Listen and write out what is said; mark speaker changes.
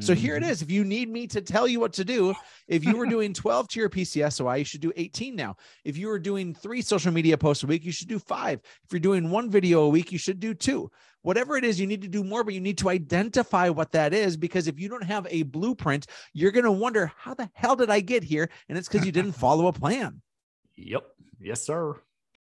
Speaker 1: So here it mm-hmm. is. If you need me to tell you what to do, if you were doing 12 to your PCSOI, you should do 18 now. If you were doing three social media posts a week, you should do five. If you're doing one video a week, you should do two. Whatever it is, you need to do more, but you need to identify what that is because if you don't have a blueprint, you're going to wonder, how the hell did I get here? And it's because you didn't follow a plan.
Speaker 2: Yep. Yes, sir.